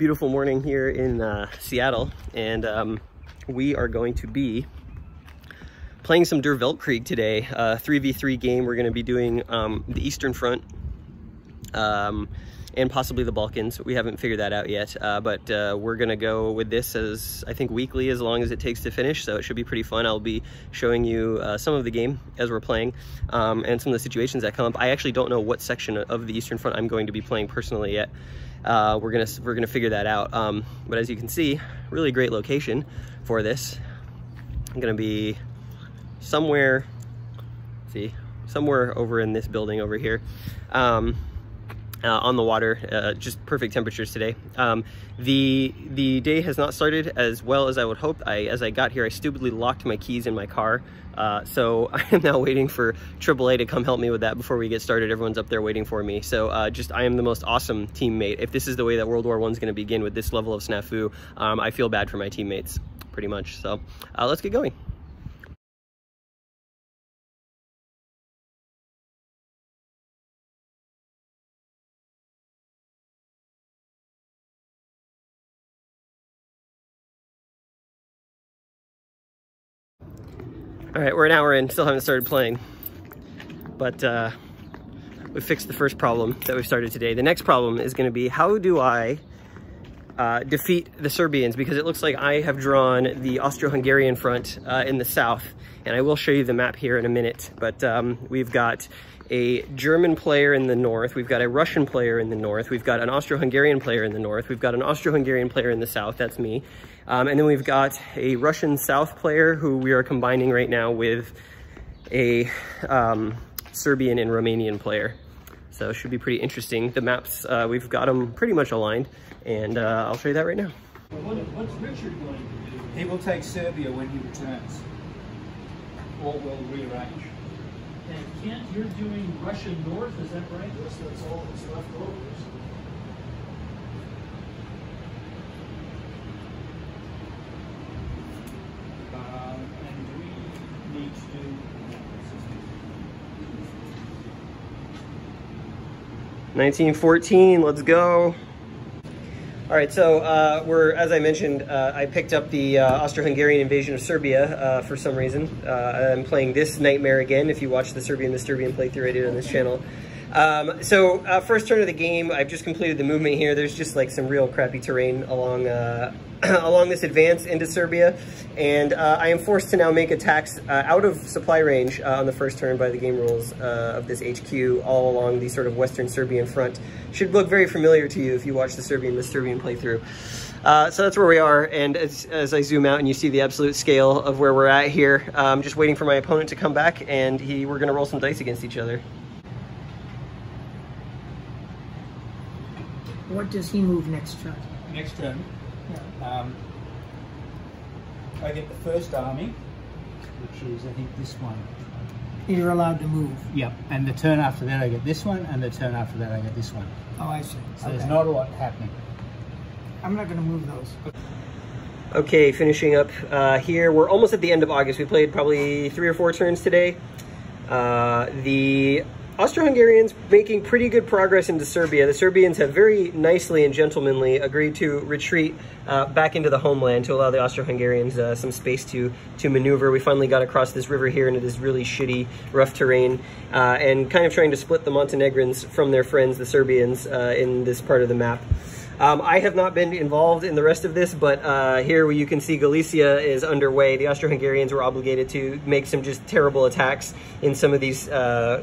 beautiful morning here in uh, Seattle, and um, we are going to be playing some Der Weltkrieg today. Uh, 3v3 game. We're going to be doing um, the Eastern Front um, and possibly the Balkans. We haven't figured that out yet, uh, but uh, we're going to go with this as I think weekly as long as it takes to finish. So it should be pretty fun. I'll be showing you uh, some of the game as we're playing um, and some of the situations that come up. I actually don't know what section of the Eastern Front I'm going to be playing personally yet. Uh, we're gonna we're gonna figure that out. Um, but as you can see, really great location for this. I'm gonna be somewhere, see, somewhere over in this building over here. Um, uh, on the water, uh, just perfect temperatures today. Um, the the day has not started as well as I would hope. I, as I got here, I stupidly locked my keys in my car. Uh, so I am now waiting for AAA to come help me with that before we get started. Everyone's up there waiting for me. So uh, just, I am the most awesome teammate. If this is the way that World War is gonna begin with this level of snafu, um, I feel bad for my teammates, pretty much. So uh, let's get going. All right, we're an hour in, still haven't started playing, but uh, we fixed the first problem that we started today. The next problem is gonna be how do I uh, defeat the Serbians? Because it looks like I have drawn the Austro-Hungarian front uh, in the south. And I will show you the map here in a minute, but um, we've got a German player in the north, we've got a Russian player in the north, we've got an Austro-Hungarian player in the north, we've got an Austro-Hungarian player in the south, that's me, um, and then we've got a Russian South player who we are combining right now with a um, Serbian and Romanian player. So it should be pretty interesting. The maps, uh, we've got them pretty much aligned, and uh, I'll show you that right now. What, what's Richard going to do? He will take Serbia when he returns. Or will rearrange. And Kent, you're doing Russian North, is that right? Yes, that's all that's left over. Um, and we need to do. 1914, let's go. All right, so uh, we're, as I mentioned, uh, I picked up the uh, Austro-Hungarian invasion of Serbia uh, for some reason. Uh, I'm playing this nightmare again. If you watch the Serbian, the Serbian playthrough I did on this channel. Um, so uh, first turn of the game, I've just completed the movement here. There's just like some real crappy terrain along along this advance into Serbia, and I am forced to now make attacks out of supply range on the first turn by the game rules of this HQ all along the sort of western Serbian front. Should look very familiar to you if you watch the Serbian, the Serbian playthrough. Uh, so that's where we are, and as, as, I zoom out and you see the absolute scale of where we're at here, I'm um, just waiting for my opponent to come back, and he we're gonna roll some dice against each other. What does he move next turn? Next turn, Yeah. um, I get the first army, which is, I think, this one. You're allowed to move. Yep, and the turn after that I get this one, and the turn after that I get this one. Oh, I see. So Okay. there's not a lot happening. I'm not going to move those. Okay, finishing up uh, here. We're almost at the end of August. We played probably three or four turns today. Uh, the Austro-Hungarians making pretty good progress into Serbia. The Serbians have very nicely and gentlemanly agreed to retreat uh, back into the homeland to allow the Austro-Hungarians uh, some space to to maneuver. We finally got across this river here into this really shitty, rough terrain, uh, and kind of trying to split the Montenegrins from their friends, the Serbians, uh, in this part of the map. Um, I have not been involved in the rest of this, but uh, here you can see Galicia is underway. The Austro-Hungarians were obligated to make some just terrible attacks in some of these uh,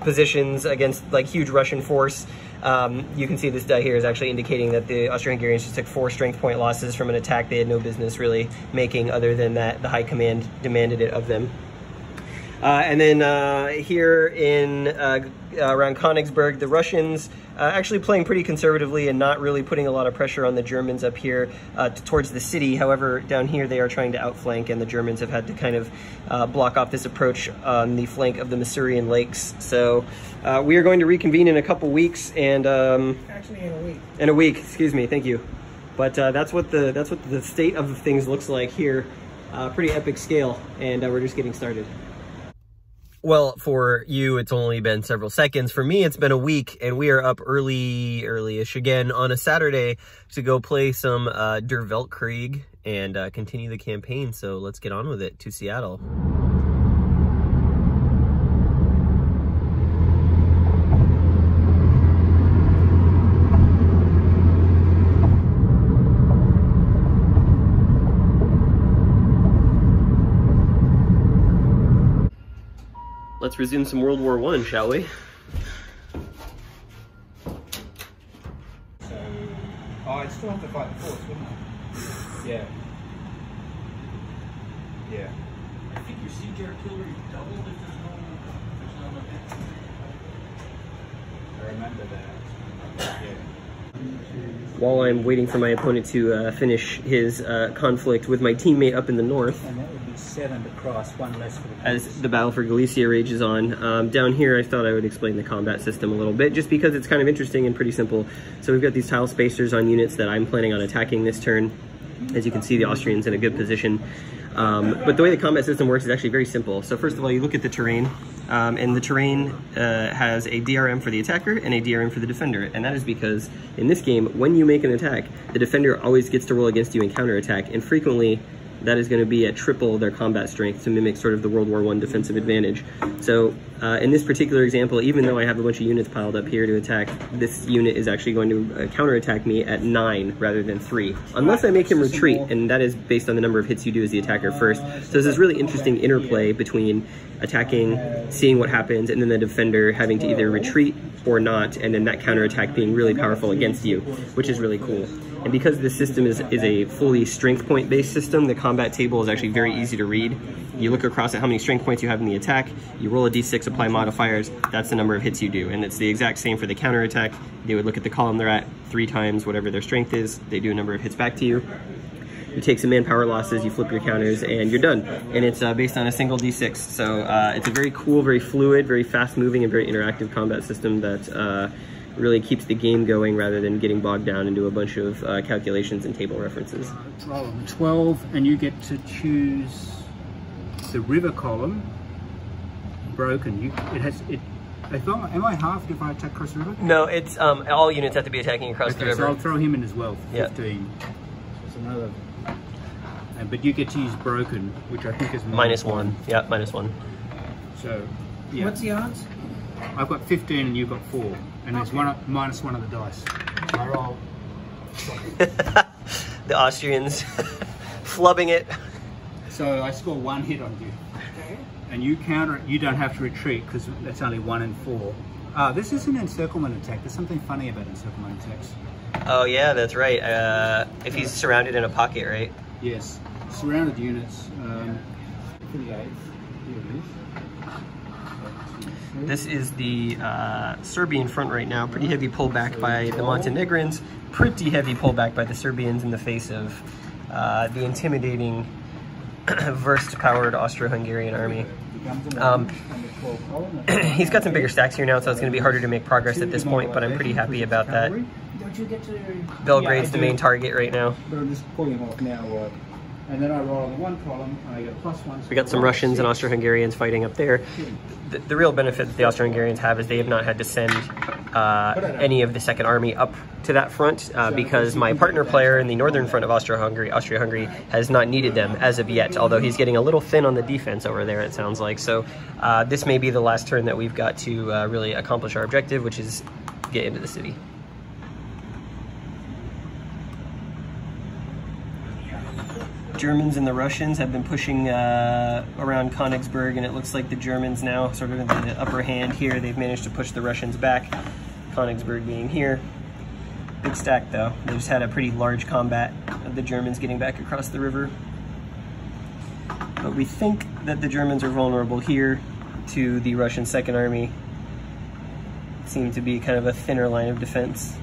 positions against like huge Russian force. Um, you can see this die here is actually indicating that the Austro-Hungarians just took four strength point losses from an attack they had no business really making other than that the high command demanded it of them. Uh, and then uh, here in uh, around Königsberg, the Russians uh, actually playing pretty conservatively and not really putting a lot of pressure on the Germans up here uh, towards the city. However, down here they are trying to outflank, and the Germans have had to kind of uh, block off this approach on the flank of the Masurian Lakes. So we are going to reconvene in a couple weeks, and um, Actually, in a week. in a week. Excuse me. Thank you. But that's what the that's what the state of things looks like here. pretty epic scale, and we're just getting started. Well, for you, it's only been several seconds. For me, it's been a week, and we are up early, early-ish again on a Saturday to go play some uh, Der Weltkrieg and uh, continue the campaign. So let's get on with it to Seattle. Let's resume some World War One, shall we? So, oh, I'd still have to fight the force, wouldn't I? Yeah. Yeah. I think your siege artillery doubled if there's no, if there's not enough infantry. I remember that. While I'm waiting for my opponent to uh, finish his uh, conflict with my teammate up in the north, And that would be seven to cross, one less for the as the battle for Galicia rages on. Um, down here, I thought I would explain the combat system a little bit, just because it's kind of interesting and pretty simple. So we've got these tile spacers on units that I'm planning on attacking this turn. As you can see, the Austrians in a good position. Um, but the way the combat system works is actually very simple. So first of all, you look at the terrain, um, and the terrain uh, has a DRM for the attacker and a DRM for the defender, and that is because in this game, when you make an attack, the defender always gets to roll against you in counterattack, and frequently that is going to be at triple their combat strength to mimic sort of the World War One defensive advantage. So uh, in this particular example, even though I have a bunch of units piled up here to attack, this unit is actually going to uh, counterattack me at nine rather than three, unless I make him retreat, and that is based on the number of hits you do as the attacker first. So there's this really interesting interplay between attacking, seeing what happens, and then the defender having to either retreat or not, and then that counterattack being really powerful against you, which is really cool. And because this system is, is a fully strength point based system, the combat table is actually very easy to read. You look across at how many strength points you have in the attack, you roll a d6, apply modifiers, that's the number of hits you do. And it's the exact same for the counterattack. They would look at the column they're at three times whatever their strength is, they do a number of hits back to you. You take some manpower losses, you flip your counters, and you're done. And it's uh, based on a single d6. So uh, it's a very cool, very fluid, very fast moving, and very interactive combat system that uh, really keeps the game going rather than getting bogged down into a bunch of uh, calculations and table references. Roll 12, and you get to choose the river column. Broken. You, it has it. I thought, am I halved if I attack cross river? No, it's um, all units have to be attacking across the Okay, so river. I'll throw him in as well. Yeah. 15. So it's another. And, but you get to use broken, which I think is Minus one. Yeah, minus one. So, yeah. What's the odds? I've got 15 and you've got 4. And there's one minus one of the dice. I roll. the Austrians flubbing it. So I score one hit on you. And you counter it, you don't have to retreat because that's only 1 in 4. Ah, this is an encirclement attack. There's something funny about encirclement attacks. Oh yeah, that's right. Uh, if he's surrounded in a pocket, right? Yes. Surrounded units. Um, for the 8th. Here it is. This is the uh, Serbian front right now. Pretty heavy pullback by the Montenegrins. Pretty heavy pullback by the Serbians in the face of uh, the intimidating, Verst-powered Austro-Hungarian army. Um, He's got some bigger stacks here now, so it's going to be harder to make progress at this point, but I'm pretty happy about that. Belgrade's Yeah, the main target right now. And then I roll on the one column and I get plus one. We got some Russians and Austro-Hungarians fighting up there. The, the real benefit that the Austro-Hungarians have is they have not had to send uh, any of the Second Army up to that front uh, because my partner player in the northern front of Austro-Hungary, Austria-Hungary, has not needed them as of yet. Although he's getting a little thin on the defense over there, it sounds like. So uh, this may be the last turn that we've got to uh, really accomplish our objective, which is get into the city. Germans and the Russians have been pushing uh, around Königsberg, and it looks like the Germans now sort of in the upper hand here. They've managed to push the Russians back, Königsberg being here. Big stack though. They just had a pretty large combat of the Germans getting back across the river. But we think that the Germans are vulnerable here to the Russian Second Army. Seem to be kind of a thinner line of defense.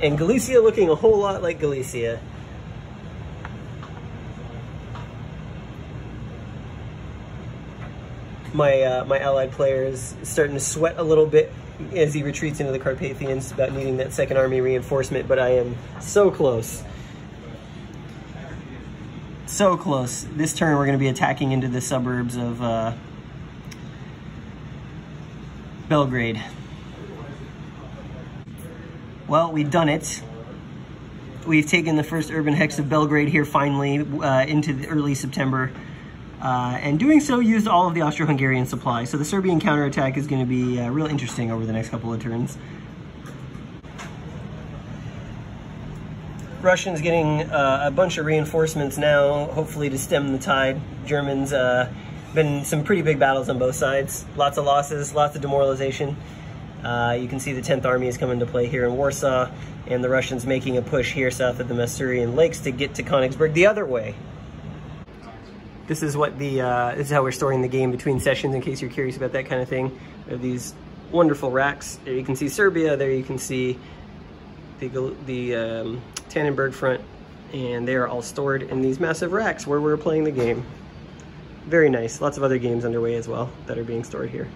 And Galicia looking a whole lot like Galicia. My uh, my allied player is starting to sweat a little bit as he retreats into the Carpathians about needing that second army reinforcement, but I am so close. So close. This turn we're going to be attacking into the suburbs of uh, Belgrade. Well, we've done it. We've taken the first urban hex of Belgrade here finally uh, into the early September. Uh, and doing so used all of the Austro-Hungarian supply. So the Serbian counterattack is going to be uh, real interesting over the next couple of turns. Russians getting uh, a bunch of reinforcements now, hopefully to stem the tide. Germans, uh, been some pretty big battles on both sides. Lots of losses, lots of demoralization. Uh, you can see the 10th Army is coming to play here in Warsaw, and the Russians making a push here south of the Masurian Lakes to get to Königsberg the other way. This is what the uh, this is how we're storing the game between sessions. In case you're curious about that kind of thing, we have these wonderful racks. There you can see Serbia. There you can see the the um, Tannenberg front, and they are all stored in these massive racks where we're playing the game. Very nice. Lots of other games underway as well that are being stored here.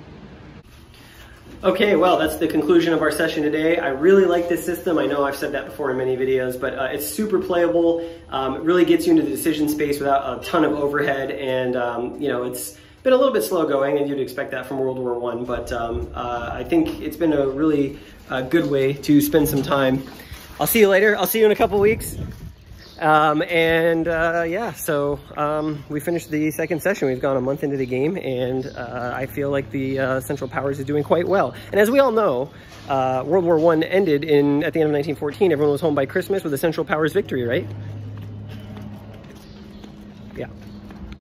Okay, well, that's the conclusion of our session today. I really like this system. I know I've said that before in many videos, but uh, it's super playable. Um, it really gets you into the decision space without a ton of overhead, and um, you know, it's been a little bit slow going, and you'd expect that from World War One. But um, uh, I think it's been a really uh, good way to spend some time. I'll see you later. I'll see you in a couple weeks. Um, and uh, yeah, so um, we finished the second session. We've gone a month into the game, and uh, I feel like the uh, Central Powers is doing quite well. And as we all know, uh, World War One ended in at the end of 1914. Everyone was home by Christmas with the Central Powers victory, right? Yeah.